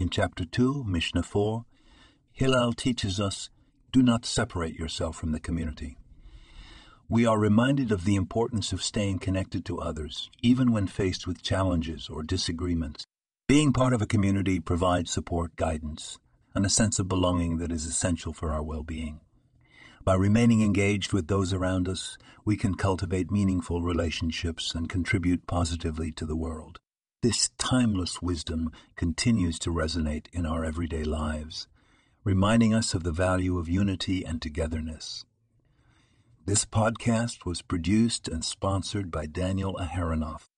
In chapter 2, Mishnah 4, Hillel teaches us do not separate yourself from the community. We are reminded of the importance of staying connected to others, even when faced with challenges or disagreements. Being part of a community provides support, guidance, and a sense of belonging that is essential for our well being. By remaining engaged with those around us, we can cultivate meaningful relationships and contribute positively to the world. This timeless wisdom continues to resonate in our everyday lives, reminding us of the value of unity and togetherness. This podcast was produced and sponsored by Daniel Aharonoff